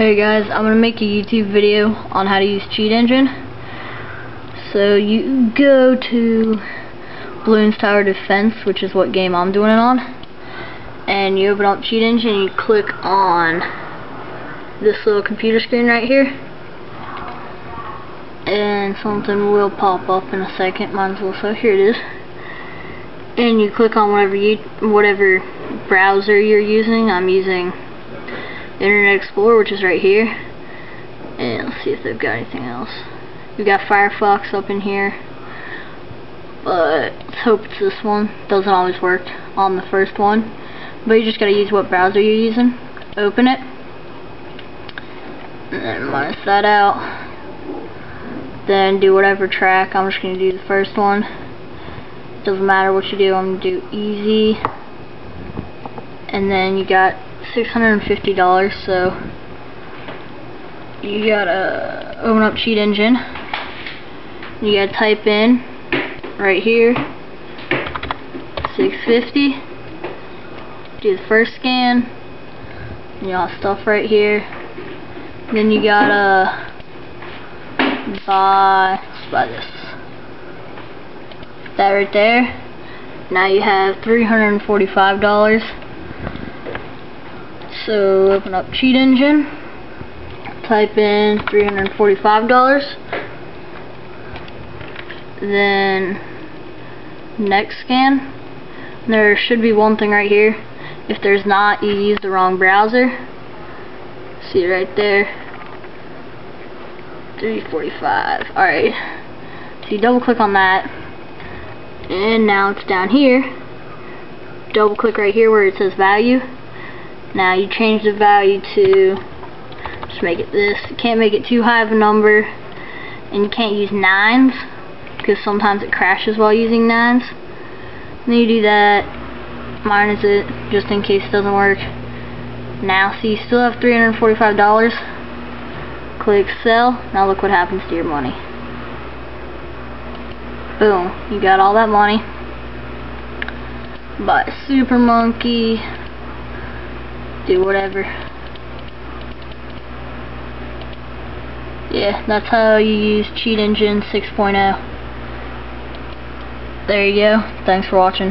Hey guys, I'm going to make a YouTube video on how to use Cheat Engine. So you go to Bloons Tower Defense, which is what game I'm doing it on. And you open up Cheat Engine and you click on this little computer screen right here. And something will pop up in a second, might as well so here it is. And you click on whatever you whatever browser you're using. I'm using Internet Explorer, which is right here. And let's see if they've got anything else. We've got Firefox up in here. But let's hope it's this one. Doesn't always work on the first one. But you just gotta use what browser you're using. Open it. And then minus that out. Then do whatever track. I'm just gonna do the first one. Doesn't matter what you do, I'm gonna do easy. And then you got $650 so you gotta open up cheat engine. You gotta type in right here 650 do the first scan you got stuff right here. Then you gotta buy buy this. That right there. Now you have $345 so open up Cheat Engine, type in $345, then next scan. There should be one thing right here. If there's not, you use the wrong browser. See right there. 345. Alright. So you double click on that. And now it's down here. Double click right here where it says value now you change the value to, just make it this. You can't make it too high of a number, and you can't use nines, because sometimes it crashes while using nines. And then you do that, minus it, just in case it doesn't work. Now, so you still have $345. Click sell. Now look what happens to your money. Boom. You got all that money. But Super Monkey do whatever. Yeah, that's how you use Cheat Engine 6.0. There you go. Thanks for watching.